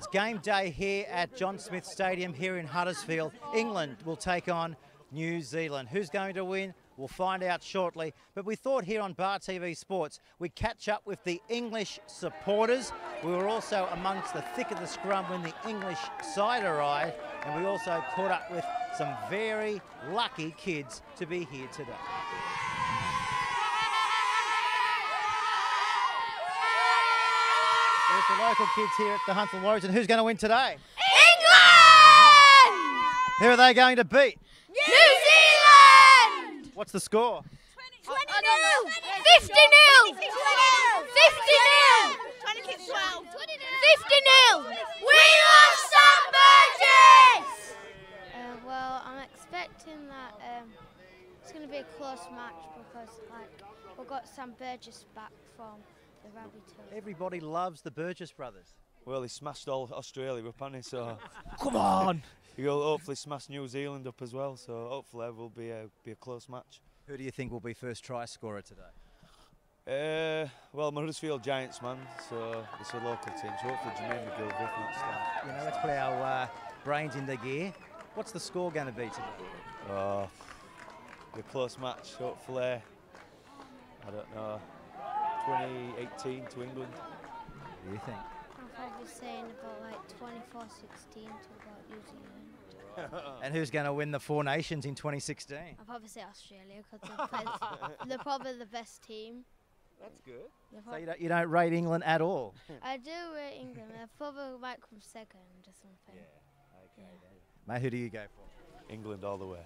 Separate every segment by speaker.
Speaker 1: it's game day here at John Smith Stadium here in Huddersfield. England will take on New Zealand. Who's going to win? We'll find out shortly. But we thought here on Bar TV Sports we'd catch up with the English supporters. We were also amongst the thick of the scrum when the English side arrived, and we also caught up with some very lucky kids to be here today. There's the local kids here at the Huntsville Warriors, and who's going to win today?
Speaker 2: England!
Speaker 1: Who are they going to beat?
Speaker 2: New Zealand!
Speaker 1: What's the score?
Speaker 2: 20 nil! 50 nil! 50 nil! 50 nil! We lost some Burgess!
Speaker 3: Uh, well, I'm expecting that um, it's going to be a close match because, like, we've got Sam Burgess back from the rugby tour.
Speaker 1: Everybody loves the Burgess brothers.
Speaker 4: Well, he smashed all Australia up, hasn't he? So
Speaker 1: Come on!
Speaker 4: he'll hopefully smash New Zealand up as well. So hopefully it will be a be a close match.
Speaker 1: Who do you think will be first try scorer today?
Speaker 4: Uh, well, I'm Giants man, so it's a local team. So hopefully Jermaine McGillvary will start.
Speaker 1: You know, let's put our uh, brains into gear. What's the score going to be today?
Speaker 4: Oh, be a close match. Hopefully, I don't know, 2018 to England.
Speaker 1: What do you think?
Speaker 3: I'm probably saying about like 24 16 to about New Zealand.
Speaker 1: And who's going to win the Four Nations in 2016?
Speaker 3: I'll probably say Australia because they're, they're probably the best team.
Speaker 1: That's good. So you don't, you don't rate England at all?
Speaker 3: I do rate England. They probably might come second or something.
Speaker 1: Mate, who do you go for?
Speaker 4: England all the way.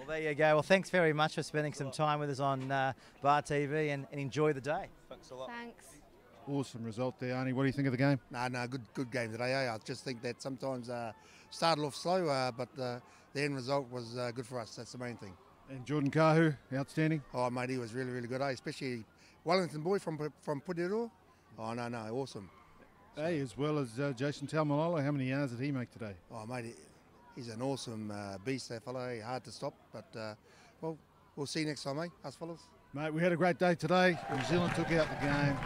Speaker 1: Well, there you go. Well, thanks very much for spending some time with us on uh, Bar TV and, and enjoy the day.
Speaker 4: Thanks a lot.
Speaker 3: Thanks.
Speaker 5: Awesome result there, Arnie. What do you think of the game?
Speaker 6: No, no, good, good game today. Eh? I just think that sometimes uh, started off slow, uh, but uh, the end result was uh, good for us. That's the main thing.
Speaker 5: And Jordan Kahu, outstanding.
Speaker 6: Oh, mate, he was really, really good. Eh? Especially Wellington boy from from Pudiro. Oh no, no, awesome.
Speaker 5: Hey, as well as uh, Jason Taumalolo. How many yards did he make today?
Speaker 6: Oh, mate, he- he's an awesome uh, beast, that fellow. Hard to stop, but uh, well, we'll see you next time, eh, us fellas.
Speaker 5: Mate, we had a great day today. New Zealand took out the game.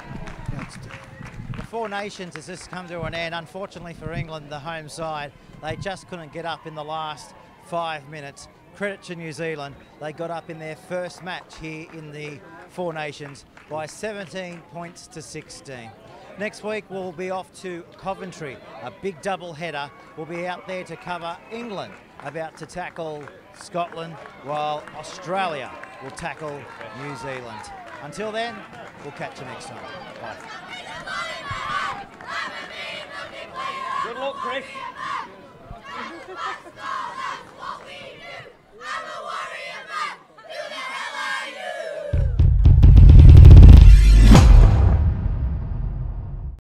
Speaker 1: The Four Nations has just come to an end. Unfortunately for England, the home side, they just couldn't get up in the last five minutes. Credit to New Zealand, they got up in their first match here in the Four Nations by 17 points to 16. Next week we'll be off to Coventry, a big double header. We'll be out there to cover England, about to tackle Scotland, while Australia will tackle New Zealand. Until then, we'll catch you next time. Bye.
Speaker 2: Good luck, Chris.